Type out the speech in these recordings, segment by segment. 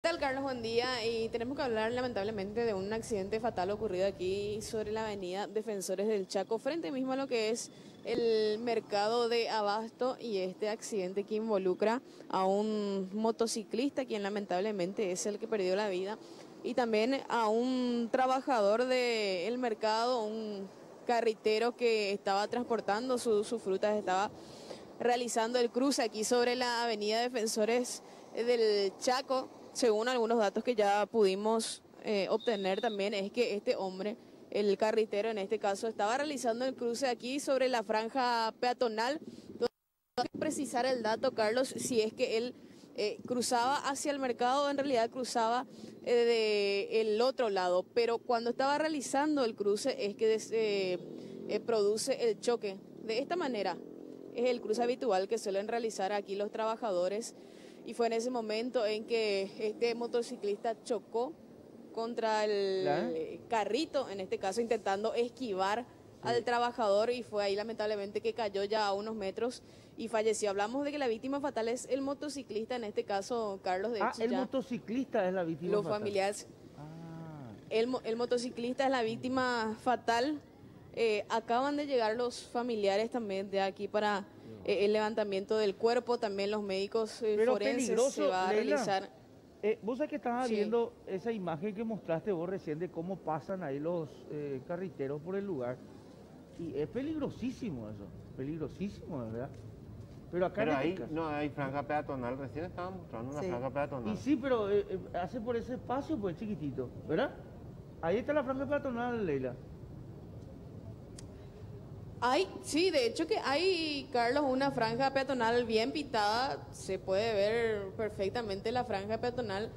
¿Qué tal, Carlos? Buen día. Y tenemos que hablar lamentablemente de un accidente fatal ocurrido aquí sobre la avenida Defensores del Chaco, frente mismo a lo que es el mercado de Abasto y este accidente que involucra a un motociclista, quien lamentablemente es el que perdió la vida, y también a un trabajador del mercado, un carritero que estaba transportando sus frutas, estaba realizando el cruce aquí sobre la avenida Defensores del Chaco según algunos datos que ya pudimos eh, obtener también, es que este hombre, el carritero en este caso, estaba realizando el cruce aquí sobre la franja peatonal. Que precisar el dato, Carlos, si es que él eh, cruzaba hacia el mercado en realidad cruzaba eh, del otro lado. Pero cuando estaba realizando el cruce es que produce el choque. De esta manera es el cruce habitual que suelen realizar aquí los trabajadores y fue en ese momento en que este motociclista chocó contra el carrito, en este caso intentando esquivar al trabajador y fue ahí lamentablemente que cayó ya a unos metros y falleció. Hablamos de que la víctima fatal es el motociclista, en este caso Carlos de Ah, el motociclista es la víctima los familiares. Ah. El, el motociclista es la víctima fatal. Eh, acaban de llegar los familiares también de aquí para el levantamiento del cuerpo, también los médicos eh, forenses se va a realizar. Eh, vos sabés que estaba viendo esa imagen que mostraste vos recién de cómo pasan ahí los carriteros por el lugar. Y es peligrosísimo eso, peligrosísimo, ¿verdad? Pero acá pero ahí no hay franja peatonal, recién estaban mostrando una franja peatonal. Y sí, pero hace por ese espacio, pues chiquitito, ¿verdad? Ahí está la franja peatonal, Leila. Hay, sí, de hecho que hay, Carlos, una franja peatonal bien pitada, se puede ver perfectamente la franja peatonal,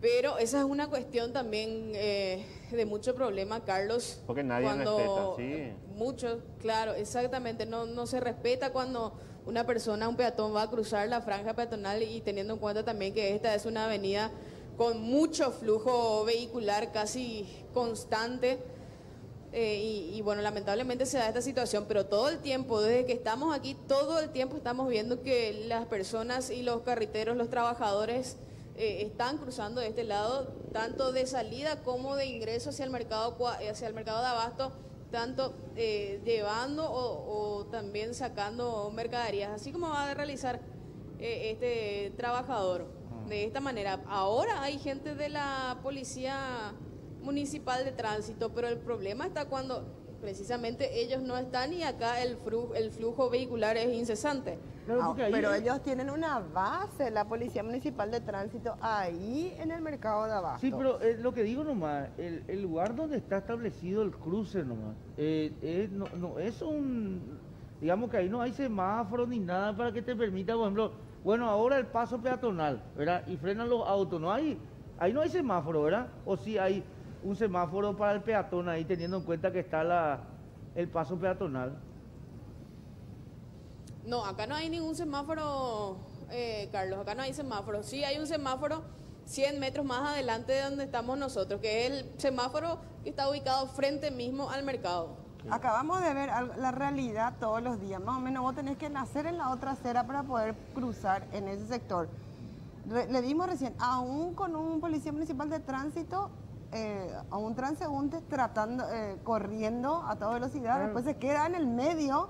pero esa es una cuestión también eh, de mucho problema, Carlos. Porque nadie respeta, sí. Mucho, claro, exactamente, no, no se respeta cuando una persona, un peatón va a cruzar la franja peatonal y teniendo en cuenta también que esta es una avenida con mucho flujo vehicular casi constante eh, y, bueno, lamentablemente se da esta situación, pero todo el tiempo, desde que estamos aquí, todo el tiempo estamos viendo que las personas y los carriteros, los trabajadores, eh, están cruzando de este lado, tanto de salida como de ingreso hacia el mercado, hacia el mercado de abasto, tanto eh, llevando o, también sacando mercaderías, así como va a realizar este trabajador. De esta manera, ahora hay gente de la policía municipal de tránsito, pero el problema está cuando precisamente ellos no están y acá el flujo, el flujo vehicular es incesante. Ah, pero ellos tienen una base, la Policía Municipal de Tránsito, ahí en el mercado de abajo. Sí, pero eh, lo que digo nomás, el, lugar donde está establecido el cruce nomás, eh, no, no, es un, digamos que ahí no hay semáforo ni nada para que te permita, por ejemplo, bueno, ahora el paso peatonal, ¿verdad? Y frenan los autos, no hay, ahí no hay semáforo, ¿verdad? O sí hay un semáforo para el peatón ahí teniendo en cuenta que está la, el paso peatonal. No, acá no hay ningún semáforo, eh, Carlos, acá no hay semáforo. Sí hay un semáforo 100 metros más adelante de donde estamos nosotros, que es el semáforo que está ubicado frente mismo al mercado. Acabamos de ver la realidad todos los días. Más o menos vos tenés que nacer en la otra acera para poder cruzar en ese sector. le dimos recién, aún con un policía municipal de tránsito, eh, a un transeúnte tratando, eh, corriendo a toda velocidad, después se queda en el medio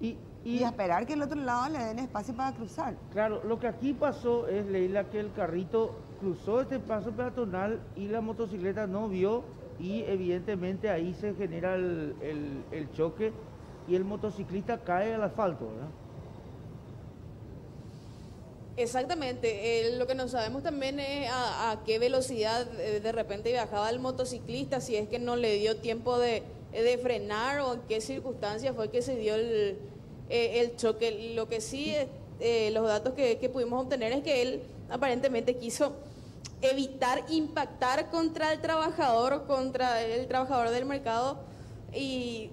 y, y, esperar que el otro lado le den espacio para cruzar. Claro, lo que aquí pasó es, Leila, que el carrito cruzó este paso peatonal y la motocicleta no vio y evidentemente ahí se genera el, el choque y el motociclista cae al asfalto, ¿verdad? Exactamente, lo que no sabemos también es a, qué velocidad eh, de repente viajaba el motociclista, si es que no le dio tiempo de, frenar o en qué circunstancias fue que se dio el, eh, choque. Lo que sí, eh, los datos que, pudimos obtener es que él aparentemente quiso evitar impactar contra el trabajador, contra el trabajador del mercado y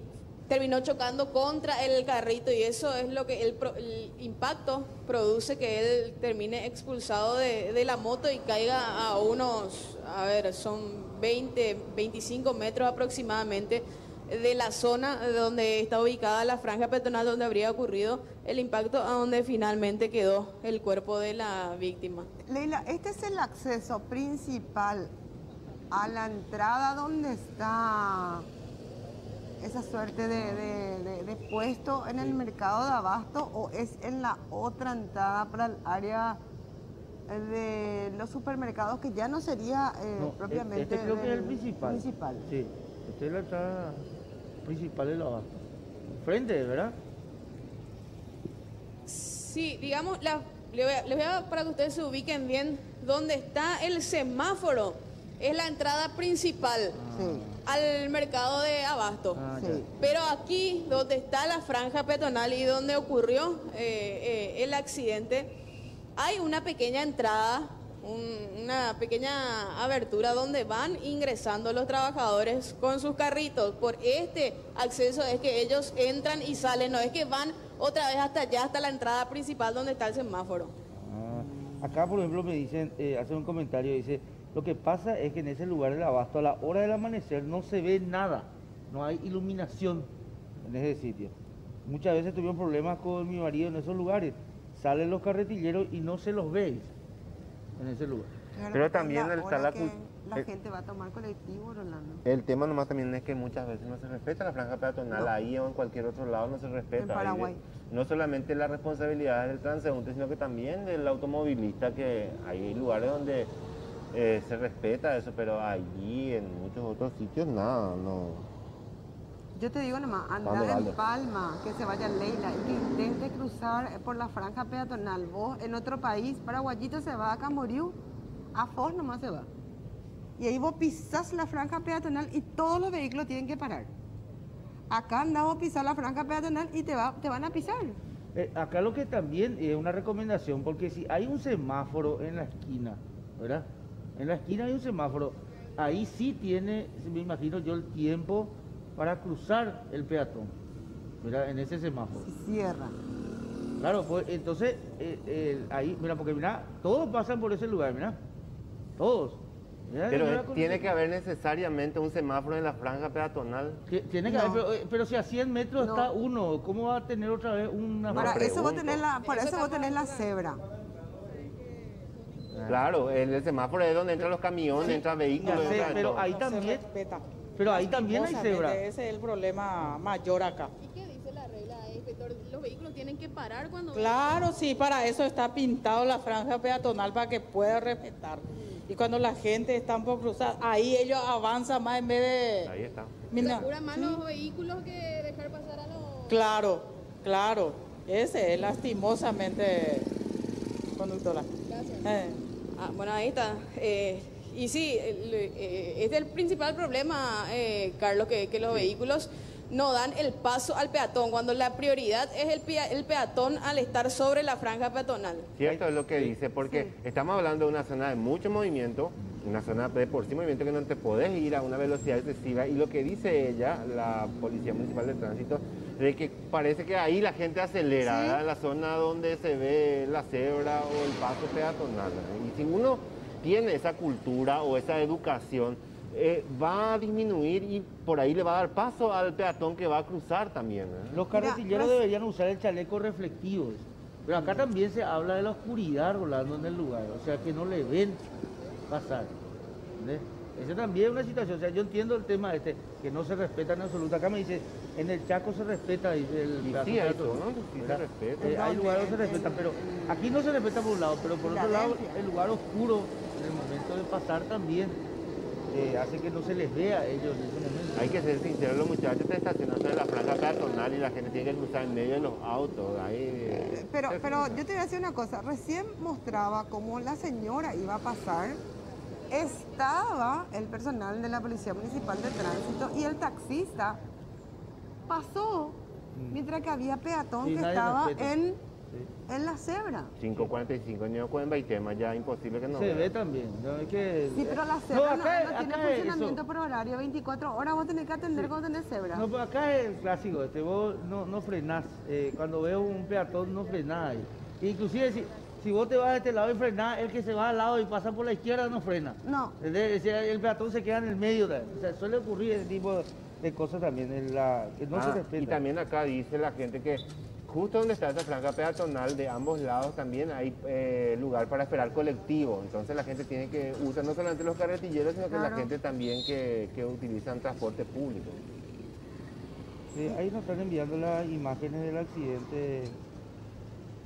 terminó chocando contra el carrito y eso es lo que el, impacto produce que él termine expulsado de, la moto y caiga a unos, a ver, son 20, 25 metros aproximadamente de la zona donde está ubicada la franja peatonal donde habría ocurrido el impacto a donde finalmente quedó el cuerpo de la víctima. Leila, este es el acceso principal a la entrada donde está esa suerte de, puesto en el mercado de abasto o es en la otra entrada para el área de los supermercados que ya no sería eh, propiamente este creo que es el principal. principal. Sí, este es la entrada principal del abasto. Frente, ¿verdad? Sí, digamos, la, les, voy a, para que ustedes se ubiquen bien, donde está el semáforo es la entrada principal al mercado de abasto. Ah, Pero aquí, donde está la franja peatonal y donde ocurrió eh, eh, el accidente, hay una pequeña entrada una pequeña abertura donde van ingresando los trabajadores con sus carritos. Por este acceso es que ellos entran y salen, no es que van otra vez hasta allá, hasta la entrada principal donde está el semáforo. Ah, acá, por ejemplo, me dicen, eh, hace un comentario, dice, lo que pasa es que en ese lugar del abasto a la hora del amanecer no se ve nada, no hay iluminación en ese sitio. Muchas veces tuvieron problemas con mi marido en esos lugares. Salen los carretilleros y no se los ve en ese lugar. Pero también está la la gente va a tomar colectivo, Rolando. El tema nomás también es que muchas veces no se respeta la franja peatonal, ahí o en cualquier otro lado no se respeta. En Paraguay. no solamente la responsabilidad del transeúnte, sino que también del automovilista, que hay lugares donde eh, se respeta eso, pero allí en muchos otros sitios nada, no. Yo te digo nomás, andar en Palma, que se vaya Leila, y que intente cruzar por la franja peatonal. Vos en otro país, Paraguayito se va a Camboriú, a Foz nomás se va. Y ahí vos pisás la franja peatonal y todos los vehículos tienen que parar. Acá andamos a pisar la franja peatonal y te, va, te van a pisar. Eh, acá lo que también es una recomendación, porque si hay un semáforo en la esquina, ¿verdad? En la esquina hay un semáforo, ahí sí tiene, me imagino yo, el tiempo para cruzar el peatón, mira, en ese semáforo. cierra. Claro, pues entonces, eh, ahí, mira, porque mira, todos pasan por ese lugar, mira, todos. pero tiene que haber necesariamente un semáforo en la franja peatonal. Tiene que haber, eh, pero, si a 100 metros está uno, ¿cómo va a tener otra vez una... Para eso va a tener la, para eso, va a tener la cebra. Claro, el, semáforo es donde entran los camiones, entran vehículos. pero ahí también, pero ahí también hay cebra. Ese es el problema mayor acá. ¿Y qué dice la regla, inspector? ¿Los vehículos tienen que parar cuando... Claro, sí, para eso está pintado la franja peatonal para que pueda respetar. Y cuando la gente está por cruzar, ahí ellos avanzan más en vez de... Ahí está. Mira, más los vehículos que dejar pasar a los... Claro, claro. Ese es lastimosamente conductora. Gracias. Eh. Ah, bueno, ahí está. Eh, y sí, eh, es el principal problema, eh, Carlos, que, los vehículos no dan el paso al peatón, cuando la prioridad es el, el peatón al estar sobre la franja peatonal. Cierto es lo que dice, porque estamos hablando de una zona de mucho movimiento, una zona de por sí movimiento que no te podés ir a una velocidad excesiva, y lo que dice ella, la Policía Municipal de Tránsito, de que parece que ahí la gente acelera, la zona donde se ve la cebra o el paso peatonal. Y si uno tiene esa cultura o esa educación, eh, va a disminuir y por ahí le va a dar paso al peatón que va a cruzar también. ¿eh? Los carretilleros deberían usar el chaleco reflectivo. Pero acá también se habla de la oscuridad rolando en el lugar, o sea que no le ven pasar. Esa también es una situación, o sea, yo entiendo el tema este, que no se respeta en absoluto. Acá me dice, en el Chaco se respeta, dice el sí, sí, ¿no? Sí se respeta. Eh, hay lugares donde se respeta, pero aquí no se respeta por un lado, pero por otro lado, el lugar oscuro, en el momento de pasar también, eh, hace que no se les vea a ellos en ese momento. Hay que ser sinceros, los muchachos te estacionan en la franja peatonal y la gente tiene que cruzar en medio de los autos. Ahí, eh, pero, pero yo te voy a decir una cosa, recién mostraba cómo la señora iba a pasar estaba el personal de la Policía Municipal de Tránsito y el taxista pasó mm. mientras que había peatón que estaba en, en la cebra. 5.45 niños con tema ya imposible que no Se ve también. Sí, pero la cebra no, tiene funcionamiento por horario 24 horas, vos tenés que atender cuando tenés cebra. No, pero acá es el clásico, este, vos no, no frenás. Eh, cuando veo un peatón no frenás. Inclusive si si vos te vas de este lado y frenás, el que se va al lado y pasa por la izquierda no frena. No. El, peatón se queda en el medio. O sea, suele ocurrir ese tipo de cosas también, en la, que no se Ah, respeta. y también acá dice la gente que justo donde está esta franja peatonal de ambos lados también hay eh, lugar para esperar colectivo. Entonces la gente tiene que usar no solamente los carretilleros, sino que la gente también que, que utilizan transporte público. Sí, ahí nos están enviando las imágenes del accidente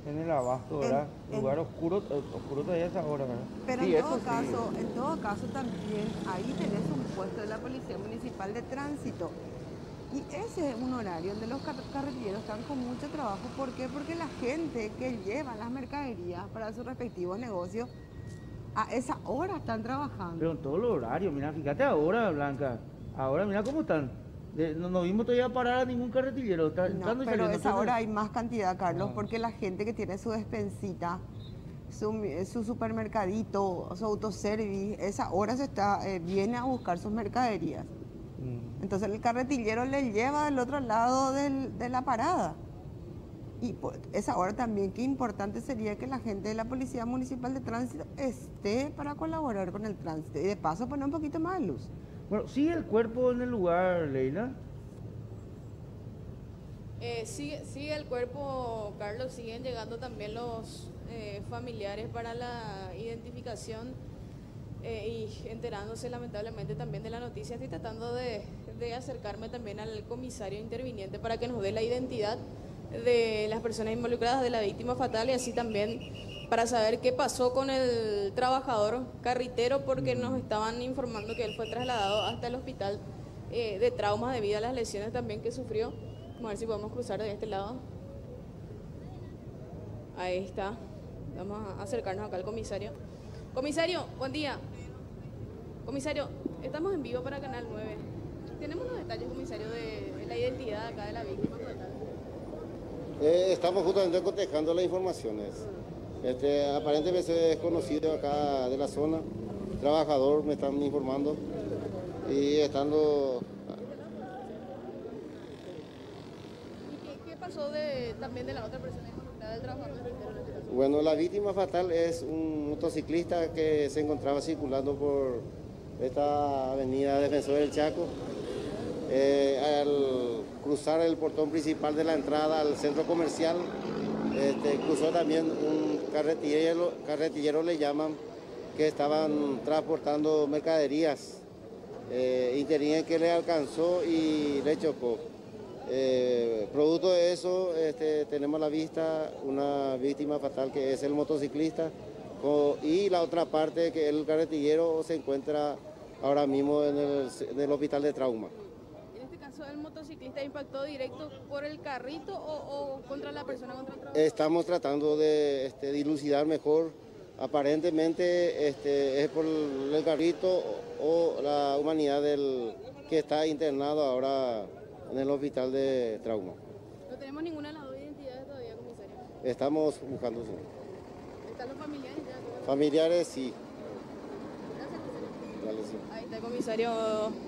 en el abasto, ¿verdad? en- Lugar oscuro, oscuro todavía es ahora, ¿verdad? Pero Sí, en todo sí. caso, en todo caso también ahí tenés un puesto de la Policía Municipal de Tránsito. Y ese es un horario donde los car- carretilleros están con mucho trabajo. ¿Por qué? Porque la gente que lleva las mercaderías para sus respectivos negocios, a esa hora están trabajando. Pero en todos los horarios, mira, fíjate ahora, Blanca. Ahora, mira cómo están. De- no, no vimos todavía parar a ningún carretillero. Está No, pero esa hora hay más cantidad, Carlos, porque la gente que tiene su despensita, su, su supermercadito, su autoservice, esa hora se está, eh, viene a buscar sus mercaderías. mm, Entonces el carretillero le lleva del otro lado del- de la parada. Y por esa hora también, qué importante sería que la gente de la Policía Municipal de Tránsito esté para colaborar con el tránsito. Y de paso poner un poquito más de luz. Bueno, sigue el cuerpo en el lugar, Leila. Eh, sigue, sigue el cuerpo, Carlos, siguen llegando también los eh, familiares para la identificación eh, y enterándose lamentablemente también de la noticia. Estoy tratando de, de acercarme también al comisario interviniente para que nos dé la identidad de las personas involucradas, de la víctima fatal y así también para saber qué pasó con el trabajador carritero porque nos estaban informando que él fue trasladado hasta el hospital eh, de traumas debido a las lesiones también que sufrió. Vamos a ver si podemos cruzar de este lado. Ahí está. Vamos a acercarnos acá al comisario. Comisario, buen día. Comisario, estamos en vivo para Canal 9. Tenemos los detalles, comisario, de, la identidad acá de la víctima. Eh, estamos justamente cotejando las informaciones. Este, aparentemente es conocido acá de la zona, trabajador, me están informando, y estando... ¿Y qué, qué pasó de, también de la otra persona involucrada del trabajador carretero en caso? Bueno, la víctima fatal es un motociclista que se encontraba circulando por esta avenida Defensor del Chaco. Eh, al cruzar el portón principal de la entrada al centro comercial, este, cruzó también un carretillero, carretillero le llaman, que estaban transportando mercaderías. Eh, interín que le alcanzó y le chocó. Eh, producto de eso, este, tenemos a la vista una víctima fatal que es el motociclista y la otra parte que el carretillero se encuentra ahora mismo en el hospital de trauma. Caso, ¿el motociclista impactó directo por el carrito o, o contra la persona, contra el? Estamos tratando de este, dilucidar mejor. Aparentemente este, es por el carrito o, o la humanidad del que está internado ahora en el hospital de trauma. No tenemos ninguna de las dos identidades todavía, comisario. Estamos buscando sí. Están los familiares ya. familiares, sí. Ahí está el comisario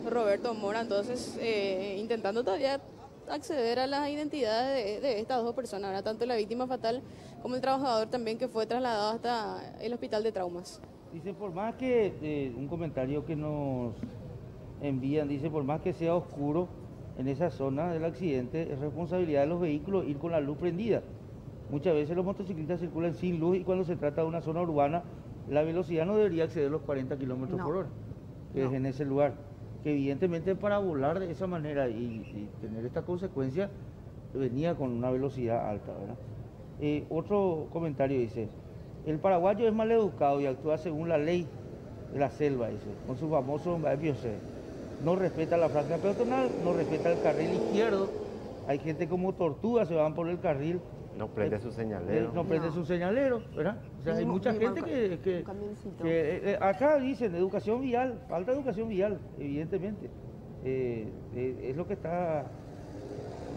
Roberto Mora, entonces eh, intentando todavía acceder a las identidades de, de estas dos personas, ¿verdad? tanto la víctima fatal como el trabajador también que fue trasladado hasta el hospital de traumas. Dice, por más que, eh, un comentario que nos envían, dice, por más que sea oscuro en esa zona del accidente, es responsabilidad de los vehículos ir con la luz prendida. Muchas veces los motociclistas circulan sin luz y cuando se trata de una zona urbana, la velocidad no debería exceder los 40 kilómetros No. por hora, que es en ese lugar. Que evidentemente para volar de esa manera y, y tener esta consecuencia, venía con una velocidad alta, ¿verdad? Eh, otro comentario dice, el paraguayo es maleducado y actúa según la ley de la selva, dice, con su famoso No respeta la franja peatonal, no respeta el carril izquierdo. Hay gente como tortuga, se van por el carril, No prende su eh, señalero. no prende No. su señalero, ¿verdad? O sea, hay mucha gente que, que- eh, eh, acá dicen educación vial, falta educación vial, evidentemente. Eh, eh, es lo que está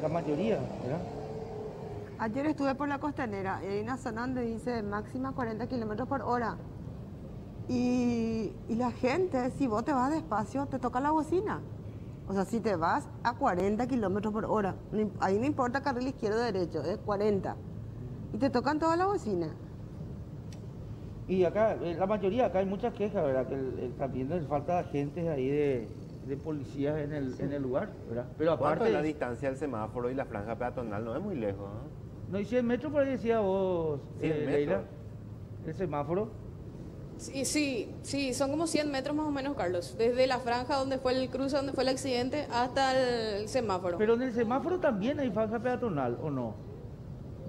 la mayoría, ¿verdad? Ayer estuve por la costanera y hay una zona donde dice máxima 40 kilómetros por hora. Y, y la gente, si vos te vas despacio, te toca la bocina. O sea, si te vas a 40 kilómetros por hora, ahí no importa carril izquierdo o derecho, es 40. Y te tocan toda la bocina. Y acá, eh, la mayoría, acá hay muchas quejas, ¿verdad? Que el- el- también les falta agentes ahí de, de policías en el, en el lugar, ¿verdad? Pero ¿Cuánto aparte, es la distancia del semáforo y la franja peatonal? No es muy lejos, ¿no? no, y 100 metros por ahí decía vos, 100 eh, metros. Leila, el semáforo. Sí, sí, sí, son como 100 metros más o menos, Carlos. Desde la franja donde fue el cruce, donde fue el accidente, hasta el semáforo. Pero en el semáforo también hay franja peatonal, ¿o no?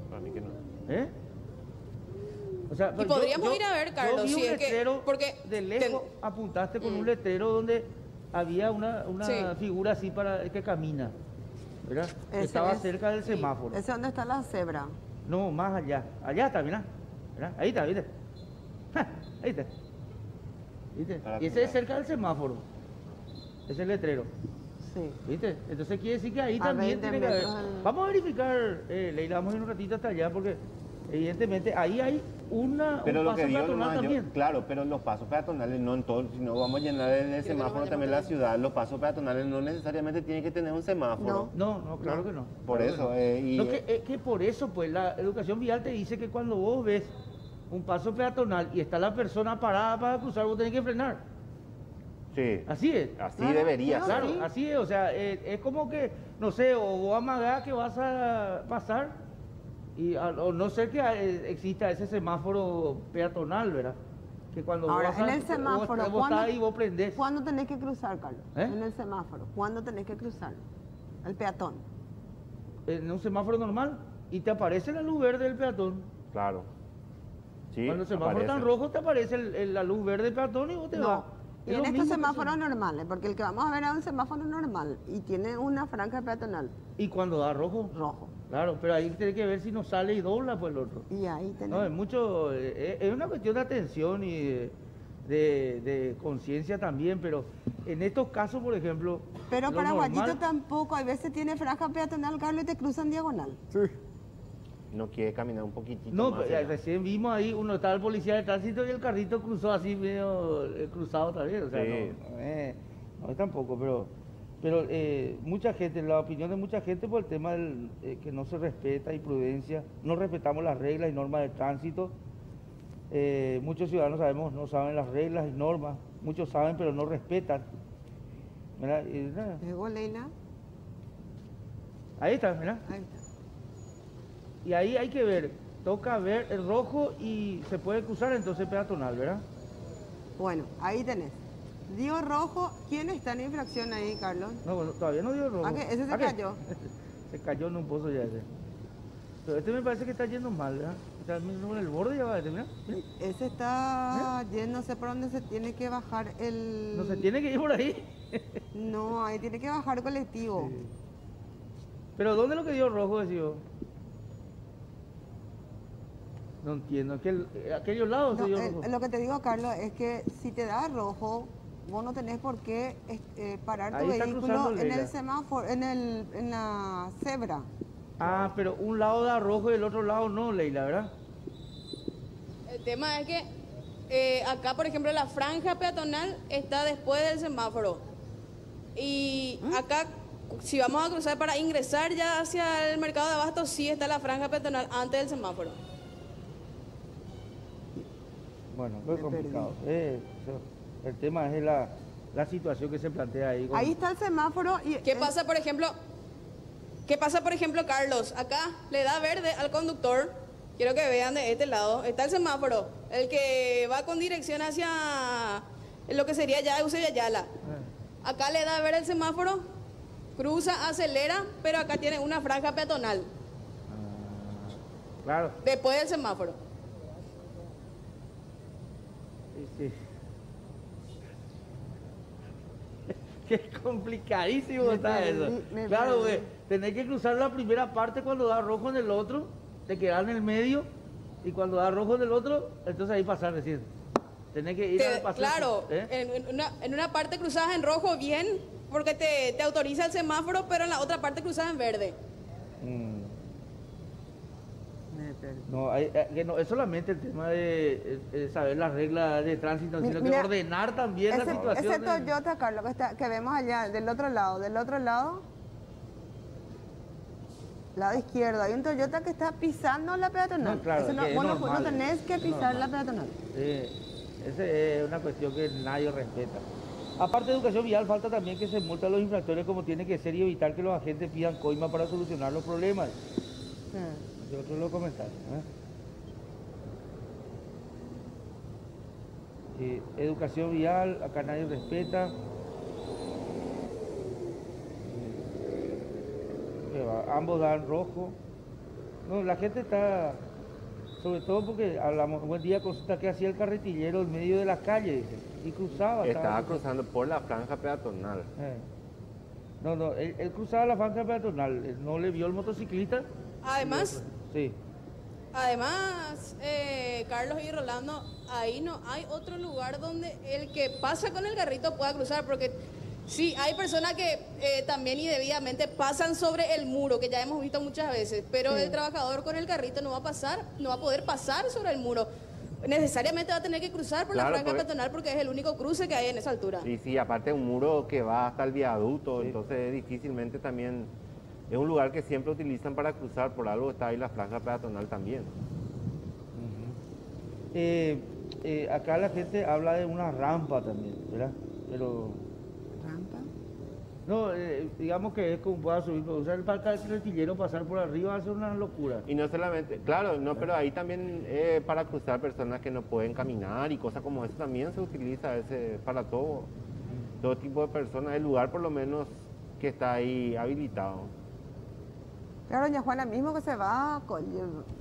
Para mí que no. ¿Eh? O sea, Y podríamos ir a ver, Carlos, Yo vi si un es que- letrero porque de lejos ten- apuntaste con Mm. un letrero donde había una, una Sí. figura así para que camina, ¿verdad? Ese Estaba es- cerca del semáforo. Ese es donde está la cebra. No, más allá. Allá está, mira. ¿Verdad? Ahí está, ¿viste? Ahí está. ¿Viste? Para Y ese es cerca del semáforo. Ese es el letrero. Sí. ¿Viste? Entonces quiere decir que ahí A también 20 tiene que haber. Vamos a verificar, eh, Leila, vamos a ir un ratito hasta allá porque evidentemente ahí hay una, Pero un lo paso que digo peatonal yo- también. claro, pero los pasos peatonales no en todo, si no vamos a llenar el, el semáforo también la ciudad, los pasos peatonales no necesariamente tienen que tener un semáforo. No, no, claro que no. Por claro que eso, no. eh, y- No, que, es que por eso, pues, la educación vial te dice que cuando vos ves un paso peatonal y está la persona parada para cruzar, vos tenés que frenar. Sí, Así es. así Claro, debería claro, ser. Claro, sí. así es, o sea, eh, es como que, no sé, o vos amagás que vas a pasar, y, a- o no sé que eh, exista ese semáforo peatonal, ¿verdad? Que cuando Ahora, vos en a- el vos- semáforo, vos, ¿cuándo- estás ahí y vos prendés. ¿Cuándo tenés que cruzar, Carlos? ¿Eh? En el semáforo. ¿Cuándo tenés que cruzar? El peatón. En un semáforo normal, y te aparece la luz verde del peatón. Claro. Sí, Cuando el semáforo está en rojo, te aparece el- el- la luz verde del peatón y vos te vas. No. Es Y en estos semáforos se- normales, porque el que vamos a ver es un semáforo normal y tiene una franja peatonal Y cuando da rojo, rojo. claro, pero ahí tiene que ver si no sale y dobla pues el otro. Y ahí tenés. No, es mucho, eh, es una cuestión de atención y de, de- de conciencia también, pero en estos casos, por ejemplo... Pero Paraguayito normal- tampoco, hay veces tiene franja peatonal, Carlos, y te cruzan diagonal. No quiere caminar un poquitito No, más pues, allá. recién vimos ahí, uno estaba el policía de tránsito y el carrito cruzó así medio eh, cruzado también, o sea, Sí. no, no es, no es tampoco, pero, pero eh, mucha gente, la opinión de mucha gente por el tema del eh, que no se respeta y prudencia, no respetamos las reglas y normas de tránsito, Eh, muchos ciudadanos sabemos, no saben las reglas y normas, muchos saben pero no respetan. Leila, ahí está, ¿verdad? ahí está. Y ahí hay que ver, toca ver el rojo y se puede cruzar entonces peatonal, ¿verdad? Bueno, ahí tenés. Dio rojo, ¿quién está en infracción ahí, Carlos? No, bueno, todavía no dio rojo. ¿A qué? ¿Ese se ¿A qué? cayó? se cayó en un pozo ya ese. Pero este me parece que está yendo mal, ¿verdad? Está en el borde ya va mira. mira. Ese está yendo, no sé por dónde se tiene que bajar el... No se tiene que ir por ahí. No, ahí tiene que bajar colectivo. Pero ¿dónde es lo que dio rojo, decía yo? No entiendo. Aquel, aquellos lados No, se dio eh, rojo. lo que te digo, Carlos, es que si te da rojo, vos no tenés por qué es- eh, parar tu Ahí vehículo en el semáforo, en, el, en la cebra. Ah, pero un lado da rojo y el otro lado no, Leila, ¿verdad? El tema es que eh, acá, por ejemplo, la franja peatonal está después del semáforo. Y ¿Mm? acá, si vamos a cruzar para ingresar ya hacia el mercado de abasto, sí está la franja peatonal antes del semáforo. Bueno, fue Me complicado. Eh, el tema es la, la situación que se plantea ahí. con- Ahí está el semáforo y... ¿Qué eh, pasa, por ejemplo? ¿Qué pasa, por ejemplo, Carlos? Acá le da verde al conductor. Quiero que vean de este lado. Está el semáforo, el que va con dirección hacia lo que sería ya Eusebio Ayala. Ah, Acá le da verde el semáforo, cruza, acelera, pero acá tiene una franja peatonal ah, claro. después del semáforo. Sí, sí. Qué complicadísimo Me está perdí, eso. Claro, güey. Tenés que cruzar la primera parte cuando da rojo en el otro, te quedás en el medio, y cuando da rojo en el otro, entonces ahí pasar, decir. Tenés que ir Te- al paso. claro, ¿eh? en, en una, en una parte cruzas en rojo bien, porque te, te autoriza el semáforo, pero en la otra parte cruzas en verde. Mm. Me perdí. No, hay- eh, que no, es solamente el tema de eh, eh, saber las reglas de tránsito, sino mira, que ordenar también la situación. ese Toyota, Carlos, que, está- que vemos allá, del otro lado, del otro lado, lado izquierdo, hay un Toyota que está pisando la peatonal. No, claro, Eso no, vos no- normal, no tenés que pisar la peatonal. Sí, esa es una cuestión que nadie respeta. Aparte de educación vial, falta también que se multa a los infractores como tiene que ser y evitar que los agentes pidan coima para solucionar los problemas. Sí. De otros los comentarios. ¿eh? Eh, educación vial, acá nadie respeta. Eh, va, ambos dan rojo. No, la gente está, sobre todo porque hablamos, buen día, consulta que hacía el carretillero en medio de la calle, dice, y cruzaba. Estaba cruzando por la franja peatonal. Eh. No, no, él, él cruzaba la franja peatonal, él no le vio el motociclista. Además, Sí. Además, eh, Carlos y Rolando, ahí no hay otro lugar donde el que pasa con el carrito pueda cruzar, porque sí, hay personas que eh, también indebidamente pasan sobre el muro, que ya hemos visto muchas veces, pero el trabajador con el carrito no va a pasar, no va a poder pasar sobre el muro. Necesariamente va a tener que cruzar por Claro, la franja porque- peatonal porque es el único cruce que hay en esa altura. Y sí, aparte un muro que va hasta el viaducto, entonces difícilmente también es un lugar que siempre utilizan para cruzar, por algo está ahí la franja peatonal también. Eh, eh, acá la gente habla de una rampa también, ¿verdad? Pero, ¿Rampa? no, eh, digamos que es como pueda subir, pero usar el parque carretillero, pasar por arriba, hace una locura. Y no solamente, claro, no, pero ahí también eh, para cruzar personas que no pueden caminar y cosas como eso también se utiliza ese, para todo, todo tipo de personas, el lugar por lo menos que está ahí habilitado. Claro, doña Juana mismo que se va, con,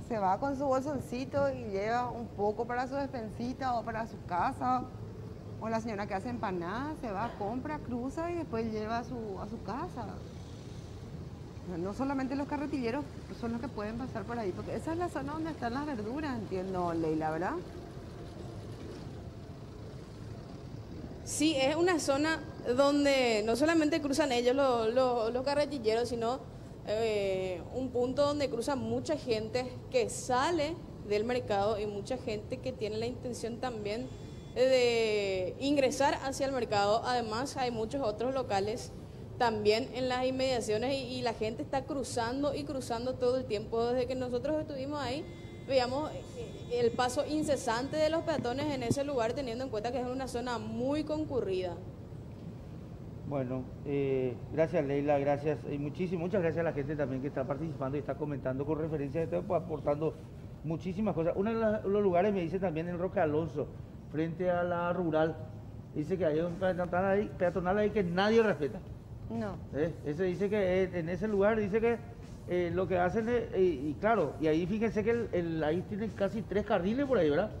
se va con su bolsoncito y lleva un poco para su despensita o para su casa. O la señora que hace empanadas, se va, compra, cruza y después lleva a su, a su casa. No solamente los carretilleros son los que pueden pasar por ahí, porque esa es la zona donde están las verduras, entiendo, Leila, ¿verdad? Sí, es una zona donde no solamente cruzan ellos los, los- los carretilleros, sino eh, un punto donde cruza mucha gente que sale del mercado y mucha gente que tiene la intención también de ingresar hacia el mercado. Además, hay muchos otros locales también en las inmediaciones y, y la gente está cruzando y cruzando todo el tiempo. Desde que nosotros estuvimos ahí, veíamos eh, el paso incesante de los peatones en ese lugar, teniendo en cuenta que es una zona muy concurrida. Bueno, eh, gracias Leila, gracias, y muchísimas, muchas gracias a la gente también que está participando y está comentando con referencia a esto, pues, aportando muchísimas cosas. Uno de los lugares me dice también en Roque Alonso, frente a la rural, dice que hay un peatonal ahí, peatonal ahí que nadie respeta. No. ¿eh? Ese dice que eh, en ese lugar dice que eh, lo que hacen es, y claro, y ahí fíjense que el, el- ahí tienen casi tres carriles por ahí, ¿verdad?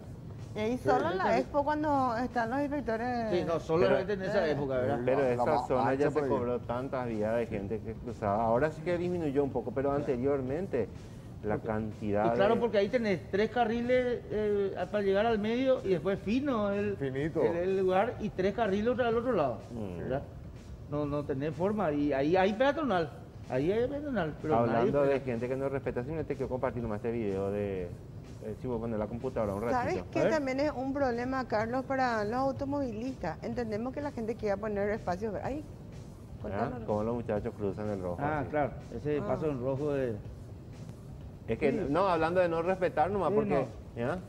Y ahí solo en la expo cuando están los inspectores. Sí, no, solamente en esa época, ¿verdad? Pero esa zona ya se cobró tantas vías de gente que cruzaba. Ahora sí que disminuyó un poco, pero anteriormente la cantidad Y claro, de... porque ahí tenés tres carriles eh, para llegar al medio y después fino el, Finito. el, el lugar y tres carriles otra al otro lado. Mm. ¿verdad? No, no tenés forma. Y ahí hay peatonal. Ahí hay peatonal. Pero Hablando nadie de gente que no respeta, simplemente quiero compartir nomás este video de... Eh, si voy a poner la computadora un ¿Sabes ratito. que A ver. también es un problema, Carlos, para los automovilistas? Entendemos que la gente quiera poner espacios. Ay, ¿Ah? Cómo los muchachos cruzan el rojo. Ah, así. claro. Ese Ah. paso en rojo de... Es que, no, hablando de no respetar nomás, Sí, porque ¿ya?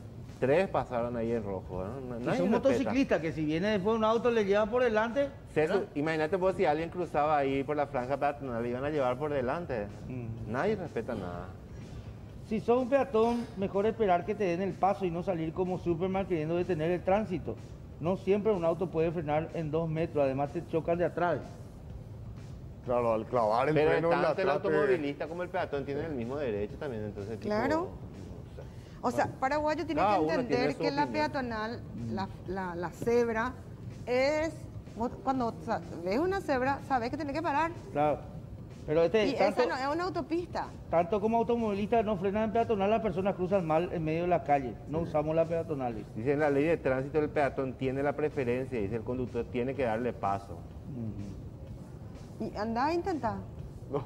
tres pasaron ahí en rojo. No- Y nadie son respeta. motociclistas que si viene después un auto le lleva por delante. Imagínate vos si alguien cruzaba ahí por la franja peatonal, le iban a llevar por delante. Mm. Nadie respeta nada. Si sos un peatón, mejor esperar que te den el paso y no salir como Superman queriendo detener el tránsito. No siempre un auto puede frenar en dos metros, además te chocan de atrás. Claro, al clavar el Pero freno en la tanto el te- automovilista como el peatón tienen el mismo derecho también, entonces Claro. O sea, paraguayo tiene cada que tiene entender que la peatonal, la, la, la cebra, es. Cuando ves una cebra, sabes que tenés que parar. Claro. Pero este, Y tanto, esa no es una autopista. tanto como automovilistas no frenan en peatonal, las personas cruzan mal en medio de la calle. No usamos la peatonal. dice. Dice en la ley de tránsito el peatón tiene la preferencia, dice el conductor tiene que darle paso. Y anda a intentar. No.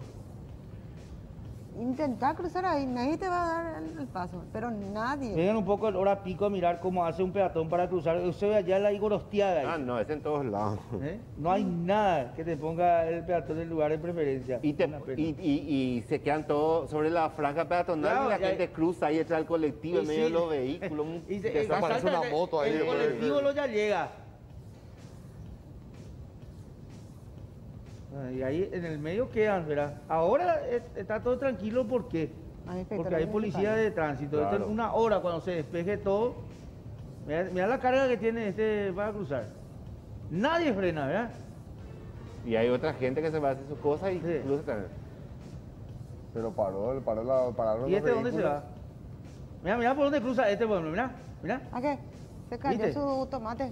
Intenta cruzar ahí, nadie te va a dar el, el paso, pero nadie. Vengan un poco en hora pico a mirar cómo hace un peatón para cruzar. Usted ve allá la igorostiaga. ahí. Ah, no, es en todos lados. ¿Eh? No hay nada que te ponga el peatón en lugar de preferencia. Y, te- y, y- y se quedan todos sobre la franja peatonal Claro, y la gente cruza ahí detrás del colectivo en Y medio sí. de los vehículos. Y se- salta una el- moto ahí, El colectivo lo ya llega. Y ahí en el medio quedan, ¿verdad? Ahora está todo tranquilo porque, porque hay policía de tránsito. Esto una hora cuando se despeje todo. Mira, mira la carga que tiene este para cruzar. Nadie frena, ¿verdad? Y hay otra gente que se va a hacer sus cosas y Sí. cruza también. Pero paró, paró la, pararon ¿Y los este dónde se va? Mira, mira por dónde cruza este pueblo, mira, mira. ¿A qué? Se cayó ¿Viste? su tomate.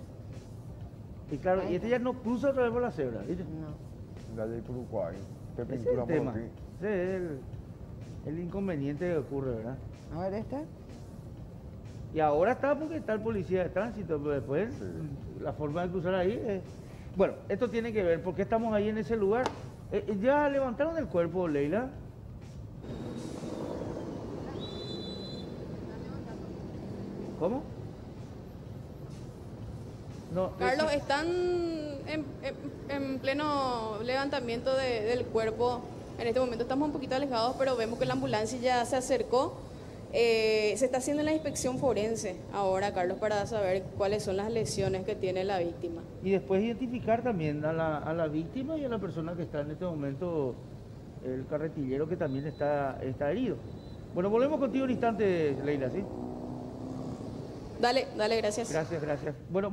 Y claro, y este ya no cruza otra vez por la cebra, ¿viste? No. De allá por Uruguay. Ese es pintura el tema. Ese es el, el inconveniente que ocurre, ¿verdad? A ver este. Y ahora está porque está el policía de tránsito, pero después la forma de cruzar ahí es... Bueno, esto tiene que ver, ¿por qué estamos ahí en ese lugar? Eh, eh, ¿Ya levantaron el cuerpo, Leila? ¿Cómo? No, Carlos, están en, en- en pleno levantamiento de- del cuerpo. En este momento estamos un poquito alejados, pero vemos que la ambulancia ya se acercó. Eh, se está haciendo la inspección forense ahora, Carlos, para saber cuáles son las lesiones que tiene la víctima. Y después identificar también a la, a la víctima y a la persona que está en este momento, el carretillero que también está, está herido. Bueno, volvemos contigo un instante, Leila, ¿sí? Dale, dale, gracias. Gracias, gracias. Bueno.